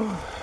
Oh.